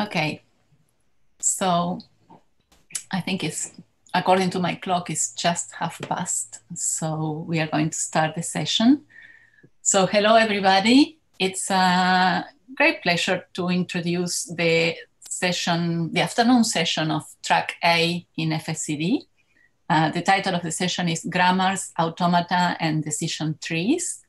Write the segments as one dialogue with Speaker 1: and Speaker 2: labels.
Speaker 1: Okay, so I think it's, according to my clock, it's just half past. So we are going to start the session. So hello, everybody. It's a great pleasure to introduce the session, the afternoon session of track A in FSCD. Uh, the title of the session is Grammars, Automata, and Decision Trees.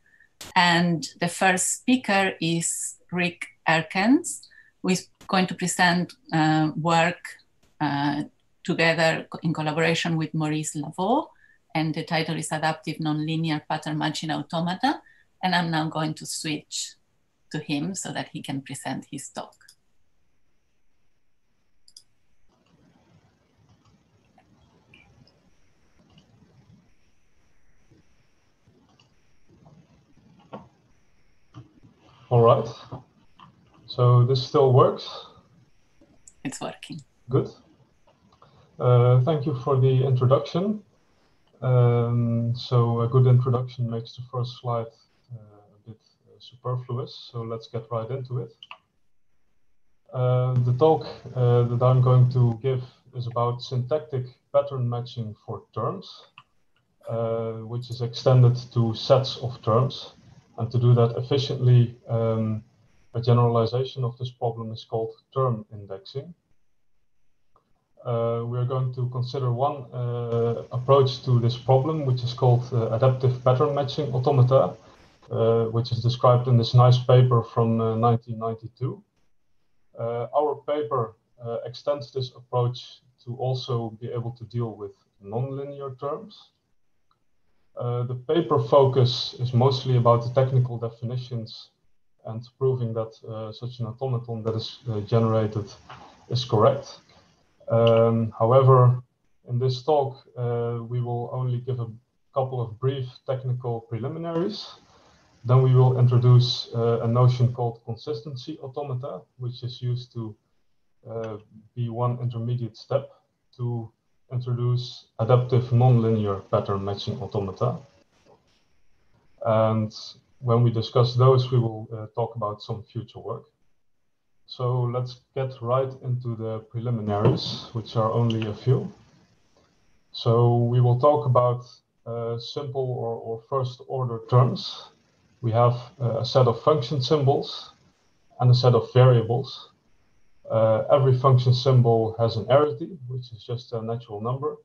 Speaker 1: And the first speaker is Rick Erkens, is going to present uh, work uh, together in collaboration with Maurice Laveaux, and the title is Adaptive Nonlinear Pattern Matching Automata. And I'm now going to switch to him so that he can present his talk.
Speaker 2: All right. So this still works?
Speaker 1: It's working.
Speaker 2: Good. Uh, thank you for the introduction. Um, so a good introduction makes the first slide uh, a bit uh, superfluous. So let's get right into it. Uh, the talk uh, that I'm going to give is about syntactic pattern matching for terms, uh, which is extended to sets of terms. And to do that efficiently, um, a generalization of this problem is called term indexing. Uh, we are going to consider one uh, approach to this problem, which is called uh, adaptive pattern matching automata, uh, which is described in this nice paper from 1992. Uh, uh, our paper extends this approach to also be able to deal with nonlinear terms. The paper focus is mostly about the technical definitions and proving that uh, such an automaton that is uh, generated is correct. Um, however, in this talk, uh, we will only give a couple of brief technical preliminaries. Then we will introduce uh, a notion called consistency automata, which is used to be one intermediate step to introduce adaptive nonlinear pattern matching automata. And when we discuss those, we will uh, talk about some future work. So let's get right into the preliminaries, which are only a few. So we will talk about uh, simple or, or, first order terms. We have uh, a set of function symbols and a set of variables. Uh, every function symbol has an arity, which is just a natural number.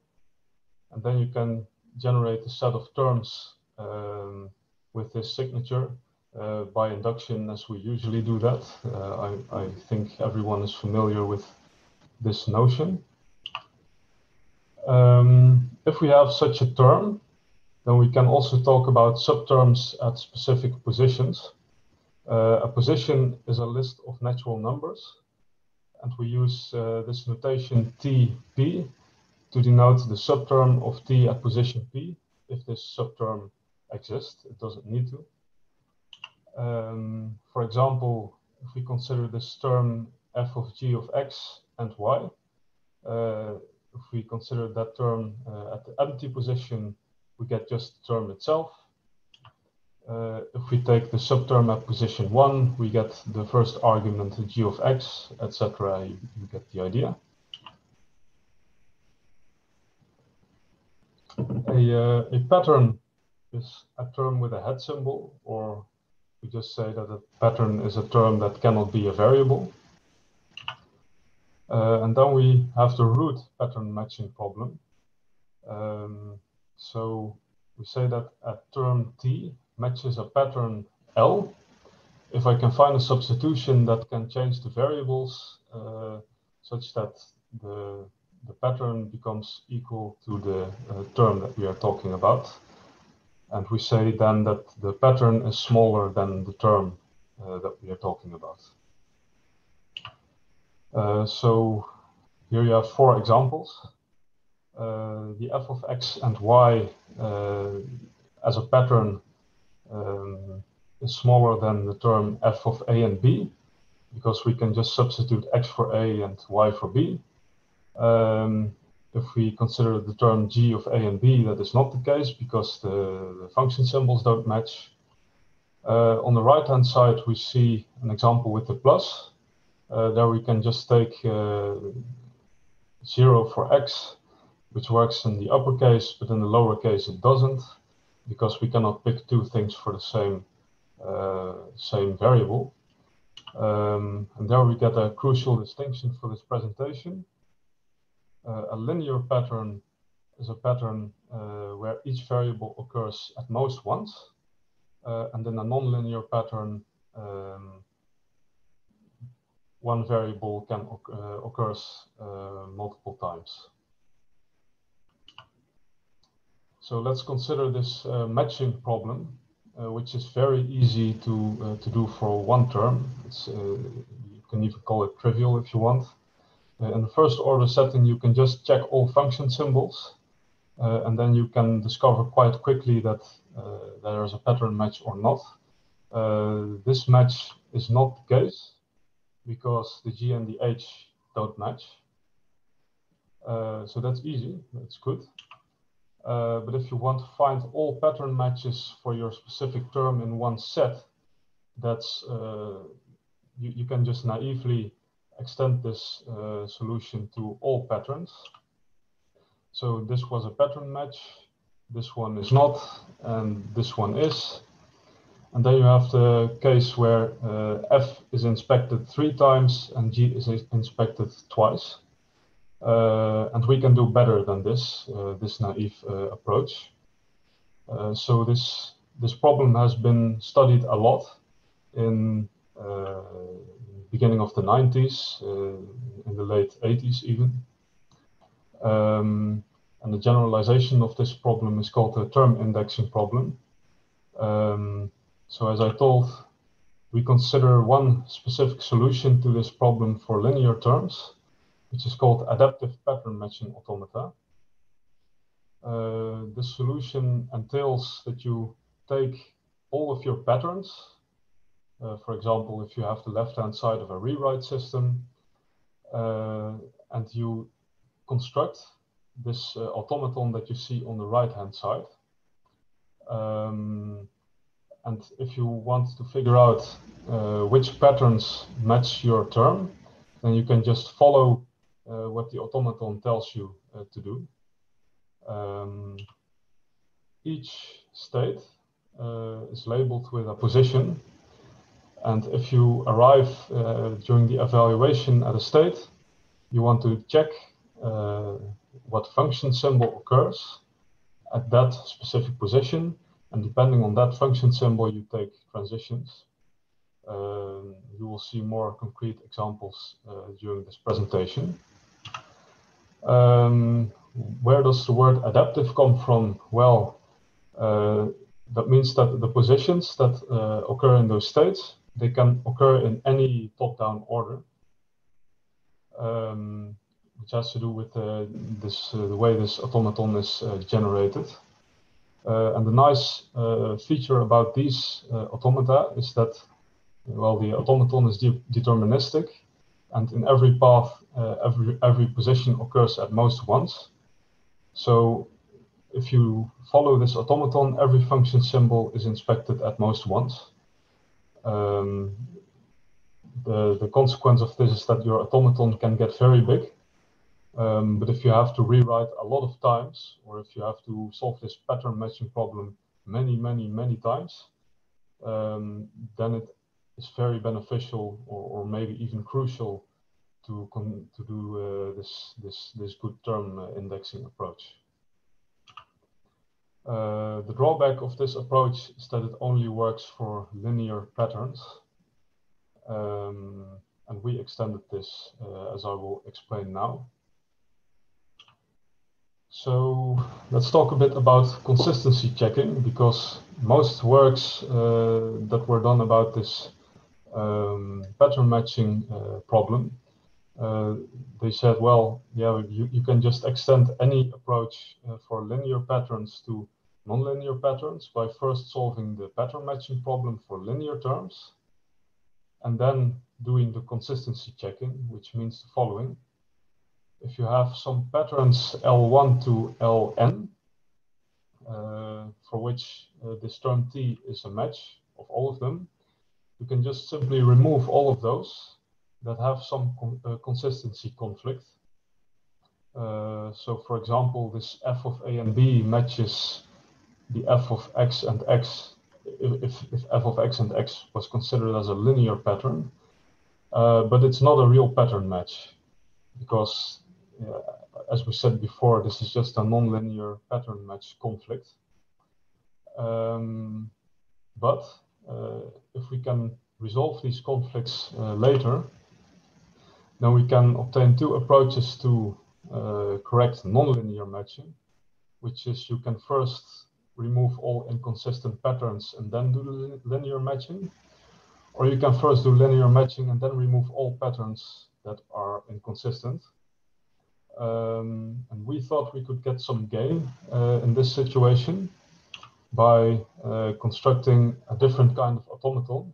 Speaker 2: And then you can generate a set of terms um, with this signature uh, by induction as we usually do that. Uh, I, I, think everyone is familiar with this notion. Um, if we have such a term, then we can also talk about subterms at specific positions. Uh, a position is a list of natural numbers and we use uh, this notation TP to denote the subterm of T at position P if this subterm exists. It doesn't need to. Um, for example, if we consider this term f of g of x and y, uh, if we consider that term uh, at the empty position, we get just the term itself. Uh, if we take the subterm at position 1, we get the first argument g of x, etc. You, you, get the idea. A, uh, a pattern is a term with a head symbol, or we just say that a pattern is a term that cannot be a variable. Uh, and then we have the root pattern matching problem. Um, so we say that a term t matches a pattern L. If I can find a substitution that can change the variables uh, such that the, the pattern becomes equal to the uh, term that we are talking about. And we say then that the pattern is smaller than the term uh, that we are talking about. Uh, so here you have four examples. Uh, the f of x and y uh, as a pattern um, is smaller than the term f of a and b because we can just substitute x for a and y for b. Um, if we consider the term g of a and b, that is not the case because the, the function symbols don't match. Uh, on the right-hand side, we see an example with the plus. Uh, there we can just take uh, 0 for x, which works in the uppercase, but in the lowercase it doesn't, because we cannot pick two things for the same, uh, same variable. Um, and there we get a crucial distinction for this presentation. Uh, a linear pattern is a pattern uh, where each variable occurs at most once, uh, and then a nonlinear pattern, um, one variable can occurs multiple times. So let's consider this uh, matching problem uh, which is very easy to uh, to do for one term. You can even call it trivial if you want. In the first order setting, you can just check all function symbols, and then you can discover quite quickly that there is a pattern match or not. this match is not the case because the G and the H don't match. Uh, so that's easy, that's good. Uh, but if you want to find all pattern matches for your specific term in one set, that's uh, you, you can just naively extend this uh, solution to all patterns. So this was a pattern match, this one is not, and this one is. And then you have the case where uh, F is inspected three times and G is inspected twice. Uh, and we can do better than this, uh, this naive uh, approach. so this, this problem has been studied a lot in beginning of the 90s, in the late 80s even. Um, and the generalization of this problem is called the term indexing problem. Um, so as I told, we consider one specific solution to this problem for linear terms which is called adaptive pattern matching automata. Uh, solution entails that you take all of your patterns. Uh, for example, if you have the left-hand side of a rewrite system, uh, and you construct this uh, automaton that you see on the right-hand side. Um, and if you want to figure out uh, which patterns match your term, then you can just follow what the automaton tells you to do. Um, each state uh, is labeled with a position. And if you arrive during the evaluation at a state, you want to check what function symbol occurs at that specific position. And depending on that function symbol, you take transitions. Um, you will see more concrete examples uh, during this presentation. Um, where does the word adaptive come from? Well, uh, that means that the positions that uh, occur in those states, they can occur in any top-down order, um, which has to do with uh, this uh, the way this automaton is uh, generated. Uh, and the nice feature about these automata is that, well, the automaton is de deterministic, and in every path, uh, every, every position occurs at most once. So if you follow this automaton, every function symbol is inspected at most once. Um, the, the consequence of this is that your automaton can get very big. Um, but if you have to rewrite a lot of times, or if you have to solve this pattern matching problem many, many, many times, um, then it is very beneficial or, or maybe even crucial to to do uh, this this this good term uh, indexing approach. Uh, the drawback of this approach is that it only works for linear patterns. Um, and we extended this uh, as I will explain now. So let's talk a bit about consistency checking because most works uh, that were done about this um, pattern matching uh, problem uh, they said, well, yeah, you, you can just extend any approach for linear patterns to nonlinear patterns by first solving the pattern matching problem for linear terms and then doing the consistency checking, which means the following. If you have some patterns L1 to Ln, uh, for which uh, this term T is a match of all of them, you can just simply remove all of those that have some con uh, consistency conflict. Uh, so for example, this f of a and b matches the f of x and x if, if, f of x and x was considered as a linear pattern, uh, but it's not a real pattern match because uh, as we said before, this is just a nonlinear pattern match conflict. Um, but uh, if we can resolve these conflicts uh, later, then we can obtain two approaches to uh, correct nonlinear matching, which is you can first remove all inconsistent patterns and then do linear matching, or you can first do linear matching and then remove all patterns that are inconsistent. Um, and we thought we could get some gain uh, in this situation by uh, constructing a different kind of automaton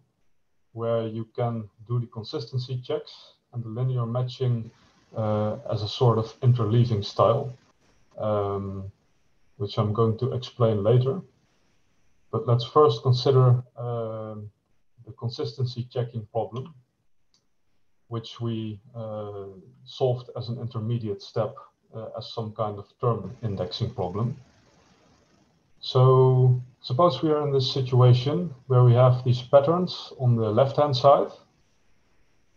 Speaker 2: where you can do the consistency checks and the linear matching uh, as a sort of interleaving style, um, which I'm going to explain later. But let's first consider uh, the consistency checking problem, which we uh, solved as an intermediate step uh, as some kind of term indexing problem. So suppose we are in this situation where we have these patterns on the left-hand side,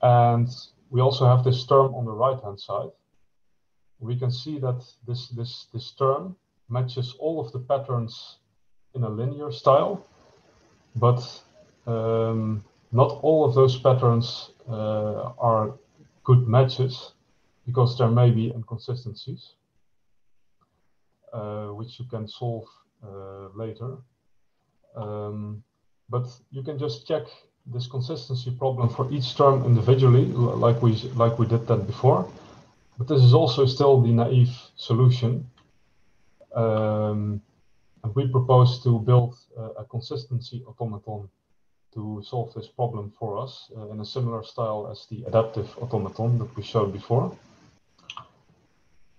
Speaker 2: and we also have this term on the right-hand side. We can see that this, this, this term matches all of the patterns in a linear style, but um, not all of those patterns uh, are good matches because there may be inconsistencies, uh, which you can solve uh, later. Um, but you can just check this consistency problem for each term individually, like we like we did that before. But this is also still the naive solution. Um, we propose to build a consistency automaton to solve this problem for us uh, in a similar style as the adaptive automaton that we showed before.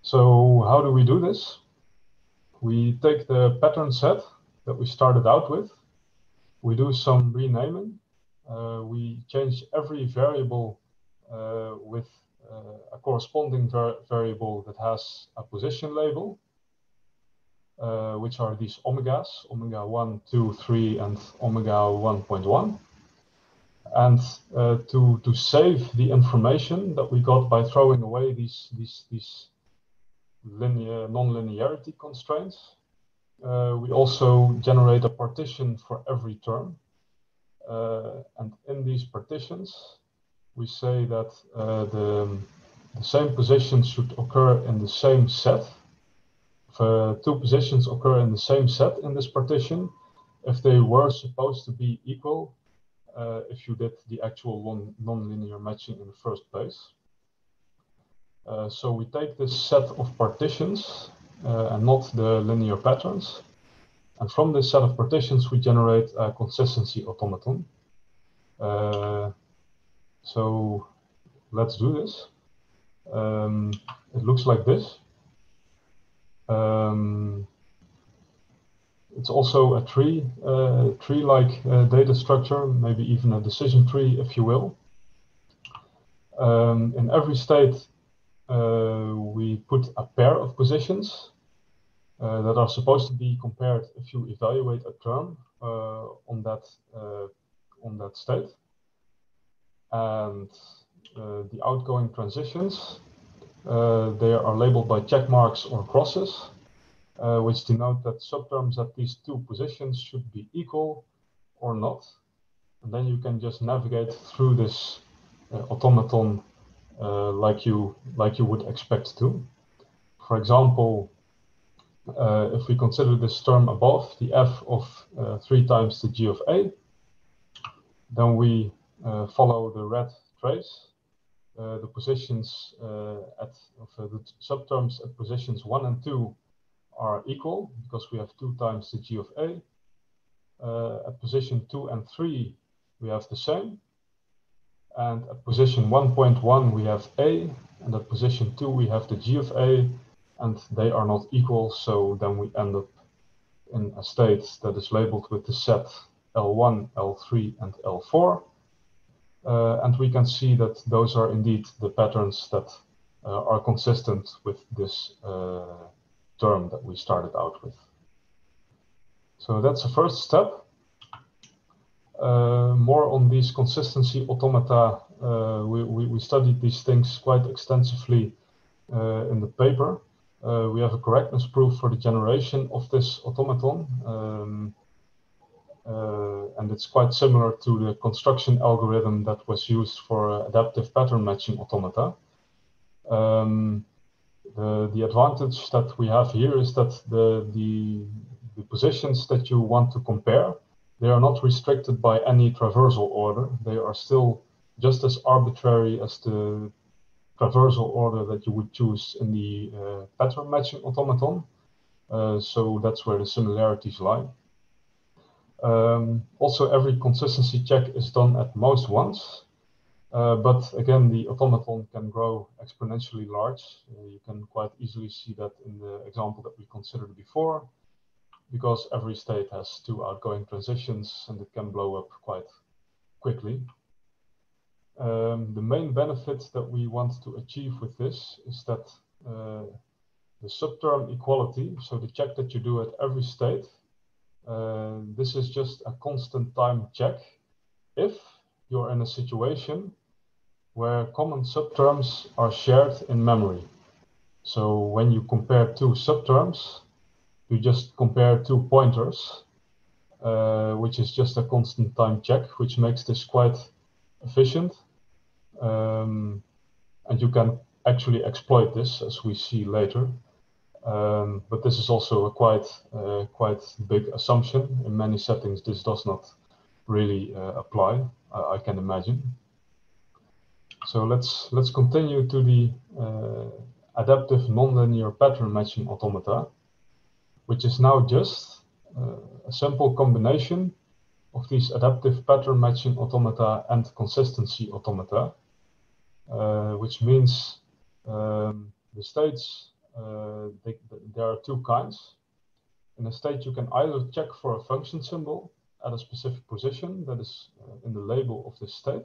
Speaker 2: So how do we do this? We take the pattern set that we started out with. We do some renaming. Uh, we change every variable uh, with uh, a corresponding var variable that has a position label, uh, which are these omegas, omega 1, 2, 3, and omega 1.1. And uh, to, to save the information that we got by throwing away these, these, these linear non-linearity constraints. Uh, we also generate a partition for every term. Uh, and in these partitions, we say that uh, the, the same positions should occur in the same set. Uh, two positions occur in the same set in this partition, if they were supposed to be equal, uh, if you did the actual non-linear matching in the first place. Uh, so we take this set of partitions uh, and not the linear patterns. And from this set of partitions, we generate a consistency automaton. Uh, so let's do this. Um, it looks like this. Um, it's also a tree, uh, tree-like uh, data structure, maybe even a decision tree, if you will. Um, in every state, uh, we put a pair of positions uh, that are supposed to be compared if you evaluate a term uh, on that on that state. And the outgoing transitions, they are labeled by check marks or crosses. Uh, which denote that subterms at these two positions should be equal or not. And then you can just navigate through this uh, automaton uh, like you like you would expect to. For example, uh, if we consider this term above, the f of uh, 3 times the g of a, then we uh, follow the red trace. Uh, the positions uh, at of, the subterms at positions 1 and 2 are equal because we have 2 times the g of a. at position 2 and 3, we have the same. And at position 1.1, we have A, and at position 2, we have the G of A, and they are not equal, so then we end up in a state that is labeled with the set L1, L3, and L4. Uh, and we can see that those are indeed the patterns that uh, are consistent with this uh, term that we started out with. So that's the first step. Uh, more on these consistency automata, uh, we, we, we, studied these things quite extensively uh, in the paper. we have a correctness proof for the generation of this automaton. Um, and it's quite similar to the construction algorithm that was used for adaptive pattern matching automata. Um, the, the advantage that we have here is that the, the, the positions that you want to compare, they are not restricted by any traversal order. They are still just as arbitrary as the traversal order that you would choose in the uh, pattern matching automaton. Uh, so that's where the similarities lie. Um, also, every consistency check is done at most once. Uh, but again, the automaton can grow exponentially large. Uh, you can quite easily see that in the example that we considered before, because every state has two outgoing transitions and it can blow up quite quickly. Um, the main benefit that we want to achieve with this is that uh, the subterm equality, so the check that you do at every state, uh, this is just a constant time check if you're in a situation where common subterms are shared in memory. So when you compare two subterms, you just compare two pointers, uh, which is just a constant time check, which makes this quite efficient. Um, and you can actually exploit this as we see later. Um, but this is also a quite uh, quite big assumption. In many settings, this does not really uh, apply. I, I, can imagine. So let's let's continue to the uh, adaptive nonlinear pattern matching automata, which is now just uh, a simple combination of these adaptive pattern matching automata and consistency automata, uh, which means um, the states they, there are two kinds. In a state, you can either check for a function symbol at a specific position that is uh, in the label of the state,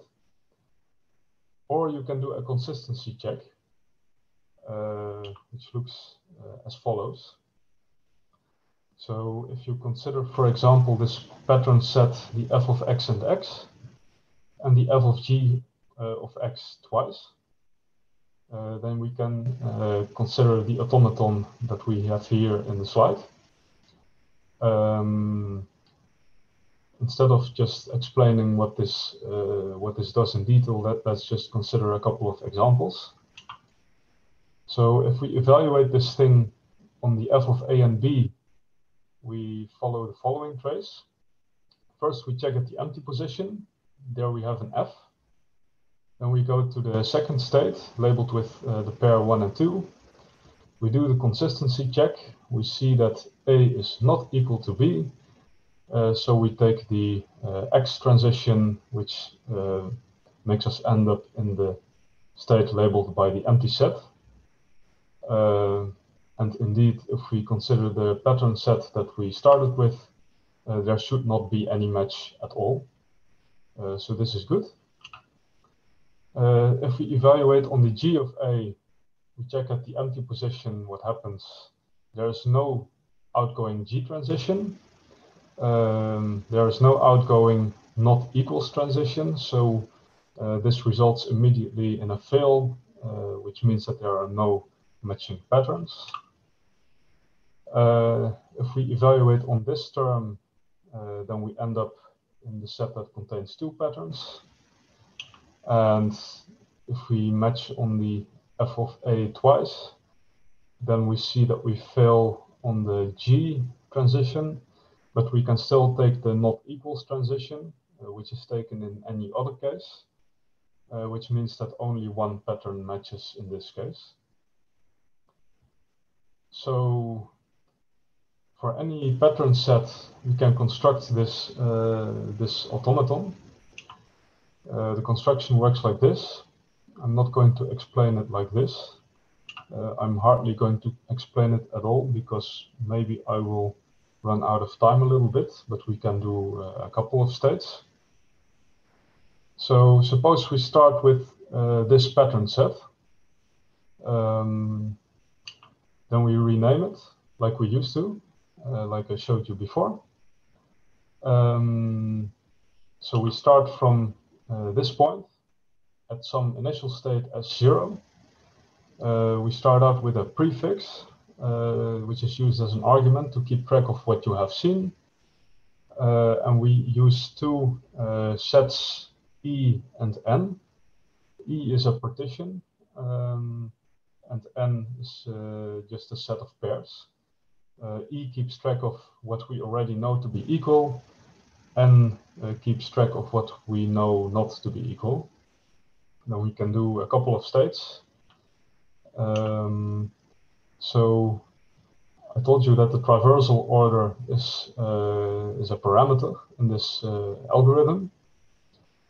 Speaker 2: or you can do a consistency check, uh, which looks uh, as follows. So if you consider, for example, this pattern set, the f of x and x, and the f of g uh, of x twice, uh, then we can uh, consider the automaton that we have here in the slide. Um, instead of just explaining what this uh, what this does in detail, let, let's just consider a couple of examples. So if we evaluate this thing on the f of a and b, we follow the following trace. First, we check at the empty position. There we have an f. Then we go to the second state labeled with uh, the pair 1 and 2. We do the consistency check. We see that A is not equal to B. Uh, so we take the uh, X transition, which uh, makes us end up in the state labeled by the empty set. Uh, and indeed, if we consider the pattern set that we started with, there should not be any match at all. so this is good. Uh, if we evaluate on the G of A, we check at the empty position what happens. There is no outgoing G transition. Um, there is no outgoing not equals transition. So uh, this results immediately in a fail, uh, which means that there are no matching patterns. Uh, if we evaluate on this term, uh, then we end up in the set that contains two patterns. And if we match on the f of a twice, then we see that we fail on the G transition, but we can still take the not equals transition, uh, which is taken in any other case, uh, which means that only one pattern matches in this case. So for any pattern set, we can construct this, uh, this automaton. Uh, the construction works like this. I'm not going to explain it like this. Uh, I'm hardly going to explain it at all because maybe I will run out of time a little bit, but we can do uh, a couple of states. So suppose we start with uh, this pattern set. Um, then we rename it like we used to, uh, like I showed you before. Um, so we start from this point at some initial state S0. Uh, we start out with a prefix, uh, which is used as an argument to keep track of what you have seen. Uh, and we use two sets E and N. E is a partition, um, and N is uh, just a set of pairs. Uh, e keeps track of what we already know to be equal, N uh, keeps track of what we know not to be equal. Then we can do a couple of states. Um, so I told you that the traversal order is, uh, is a parameter in this uh, algorithm.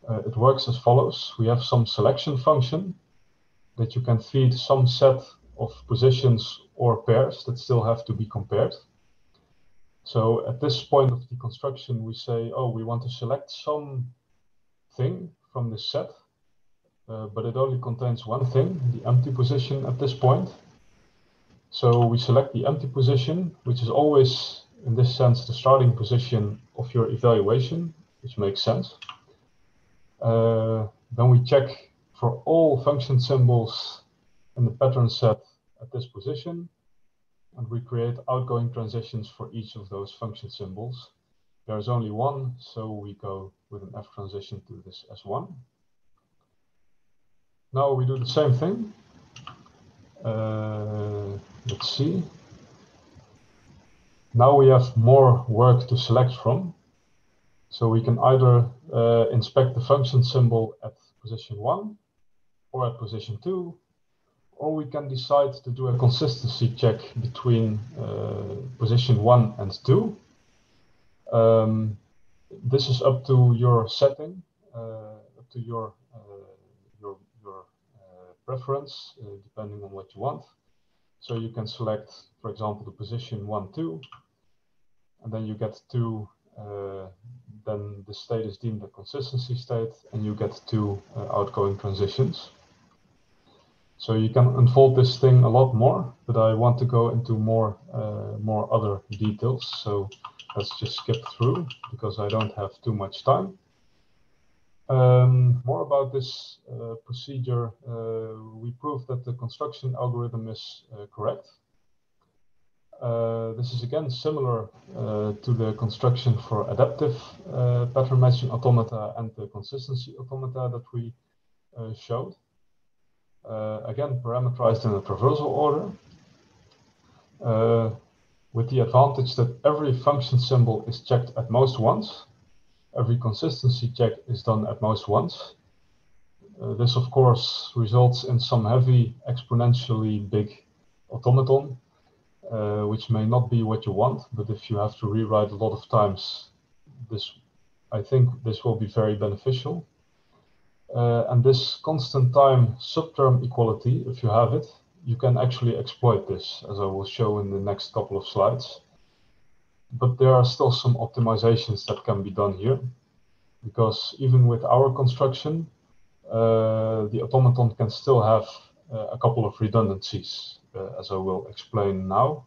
Speaker 2: Uh, it works as follows. We have some selection function that you can feed some set of positions or pairs that still have to be compared. So at this point of the construction, we say, oh, we want to select some thing from this set, uh, but it only contains one thing, the empty position at this point. So we select the empty position, which is always, in this sense, the starting position of your evaluation, which makes sense. Uh, then we check for all function symbols in the pattern set at this position, and we create outgoing transitions for each of those function symbols. There is only one, so we go with an F transition to this S1. Now we do the same thing. Uh, let's see. Now we have more work to select from. So we can either uh, inspect the function symbol at position one or at position two, or we can decide to do a consistency check between uh, position one and two. Um, this is up to your setting, uh, up to your uh, your your uh, preference, uh, depending on what you want. So you can select, for example, the position one, two, and then you get two uh, then the state is deemed a consistency state and you get two uh, outgoing transitions. So you can unfold this thing a lot more, but I want to go into more, uh, more other details. So let's just skip through because I don't have too much time. Um, more about this uh, procedure. Uh, we proved that the construction algorithm is uh, correct. Uh, this is again similar uh, to the construction for adaptive pattern matching automata and the consistency automata that we showed. Uh, again, parameterized in a traversal order uh, with the advantage that every function symbol is checked at most once. Every consistency check is done at most once. this, of course, results in some heavy, exponentially big automaton uh, which may not be what you want, but if you have to rewrite a lot of times, this, I think this will be very beneficial. Uh, and this constant time subterm equality, if you have it, you can actually exploit this, as I will show in the next couple of slides. But there are still some optimizations that can be done here, because even with our construction, uh, the automaton can still have uh, a couple of redundancies. Uh, as I will explain now.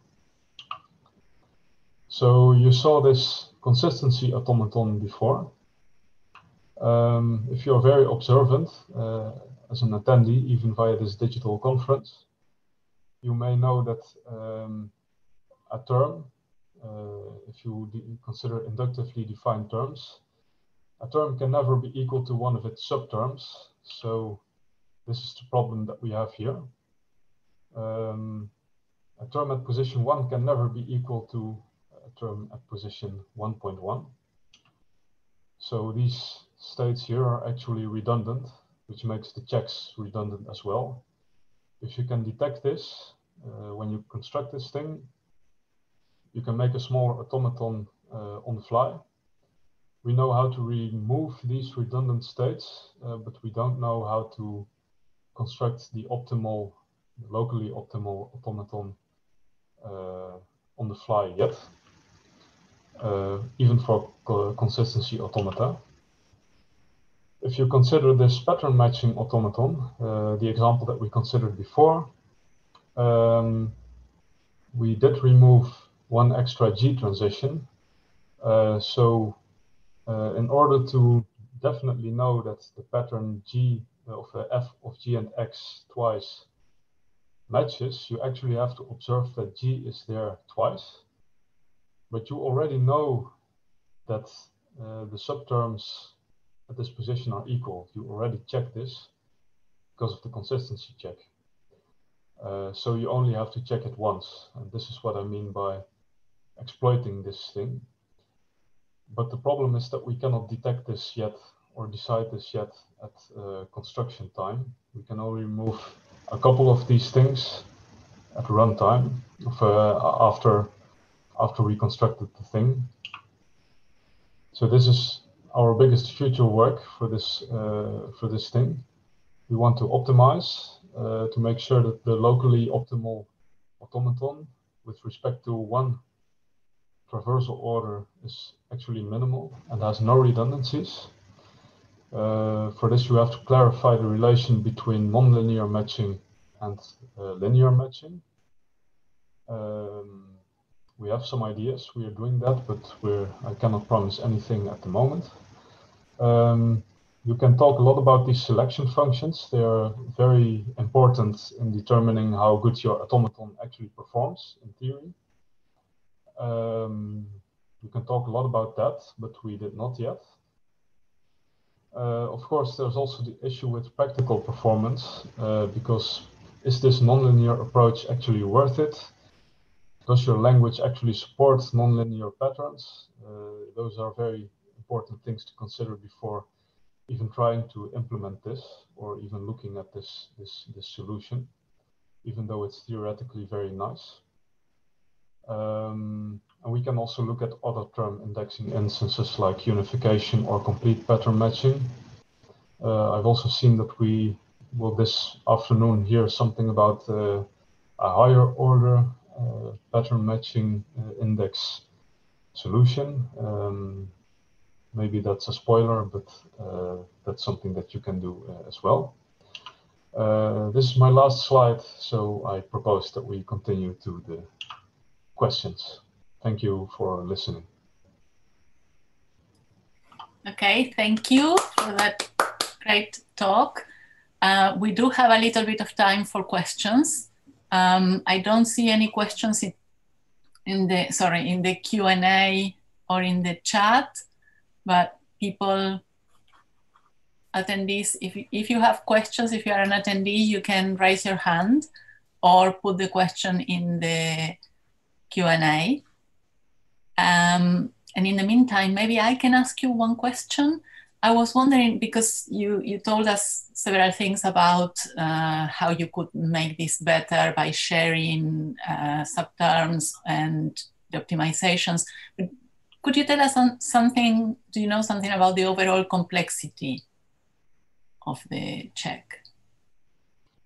Speaker 2: So you saw this consistency automaton before. Um, if you're very observant uh, as an attendee, even via this digital conference, you may know that um, a term, uh, if you consider inductively defined terms, a term can never be equal to one of its subterms. So this is the problem that we have here um, a term at position 1 can never be equal to a term at position 1.1. So these states here are actually redundant, which makes the checks redundant as well. If you can detect this, uh, when you construct this thing, you can make a small automaton uh, on the fly. We know how to remove these redundant states, uh, but we don't know how to construct the optimal locally optimal automaton uh, on the fly yet, uh, even for consistency automata. If you consider this pattern matching automaton, uh, the example that we considered before, um, we did remove one extra G transition. Uh, so uh, in order to definitely know that the pattern G of uh, f of G and X twice matches, you actually have to observe that G is there twice. But you already know that uh, the subterms at this position are equal. You already checked this because of the consistency check. Uh, so you only have to check it once. And this is what I mean by exploiting this thing. But the problem is that we cannot detect this yet or decide this yet at uh, construction time. We can only remove a couple of these things at runtime uh, after after we constructed the thing. So this is our biggest future work for this uh, for this thing. We want to optimize uh, to make sure that the locally optimal automaton with respect to one traversal order is actually minimal and has no redundancies. Uh, for this, you have to clarify the relation between nonlinear matching and uh, linear matching. Um, we have some ideas. We are doing that, but I cannot promise anything at the moment. Um, you can talk a lot about these selection functions. They are very important in determining how good your automaton actually performs in theory. Um, you can talk a lot about that, but we did not yet. Uh, of course, there's also the issue with practical performance, uh, because is this nonlinear approach actually worth it? Does your language actually support nonlinear patterns? Uh, those are very important things to consider before even trying to implement this or even looking at this, this, this solution, even though it's theoretically very nice. Um, and we can also look at other term indexing instances like unification or complete pattern matching. Uh, I've also seen that we will this afternoon hear something about uh, a higher order uh, pattern matching uh, index solution. Um, maybe that's a spoiler, but uh, that's something that you can do uh, as well. Uh, this is my last slide, so I propose that we continue to the questions. Thank you for listening.
Speaker 1: Okay, thank you for that great talk. Uh, we do have a little bit of time for questions. Um, I don't see any questions in, in the sorry in the Q and A or in the chat but people attendees if, if you have questions if you are an attendee you can raise your hand or put the question in the q&a um, and in the meantime maybe i can ask you one question. I was wondering because you you told us several things about uh, how you could make this better by sharing uh, subterms and the optimizations. But could you tell us something? Do you know something about the overall complexity of the check?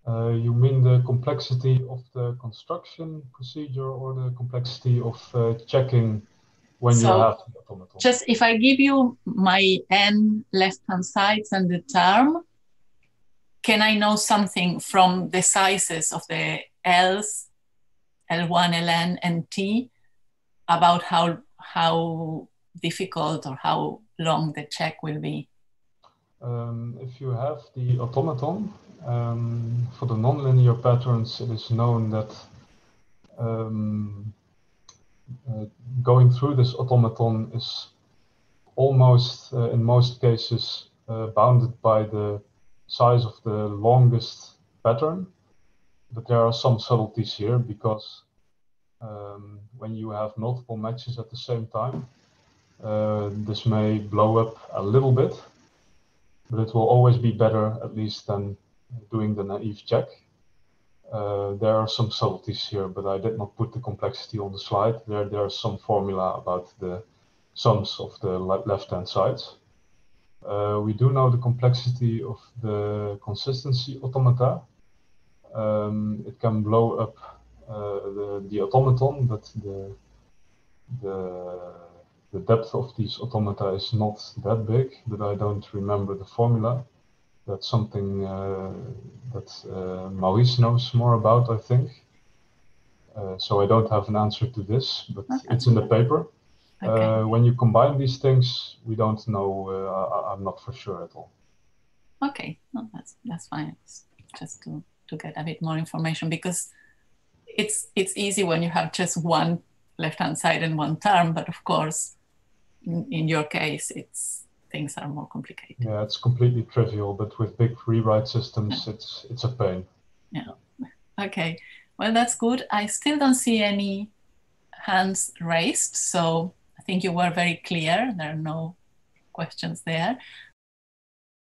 Speaker 2: Uh, you mean the complexity of the construction procedure or the complexity of uh, checking when so you have automaton?
Speaker 1: Just if I give you my n left-hand sides and the term, can I know something from the sizes of the L's, L1, Ln, and T about how how difficult or how long the check will be?
Speaker 2: Um, if you have the automaton, um, for the nonlinear patterns, it is known that um, uh, going through this automaton is almost, uh, in most cases, uh, bounded by the size of the longest pattern. But there are some subtleties here because um, when you have multiple matches at the same time. Uh, this may blow up a little bit, but it will always be better, at least, than doing the naive check. Uh, there are some subtleties here, but I did not put the complexity on the slide. There, there are some formula about the sums of the le left-hand sides. Uh, we do know the complexity of the consistency automata. Um, it can blow up the, the automaton, but the, the the depth of these automata is not that big, but I don't remember the formula. That's something uh, that uh, Maurice knows more about, I think. Uh, so I don't have an answer to this, but okay. it's in the paper. Okay. Uh, when you combine these things, we don't know. Uh, I, am not for sure at all.
Speaker 1: Okay, no, that's that's fine. It's just to to get a bit more information because it's it's easy when you have just one left hand side and one term, but of course, in, in your case, it's things are more complicated.
Speaker 2: Yeah, it's completely trivial, but with big rewrite systems, yeah. it's it's a pain.
Speaker 1: Yeah. Okay. Well, that's good. I still don't see any hands raised, so I think you were very clear. There are no questions there.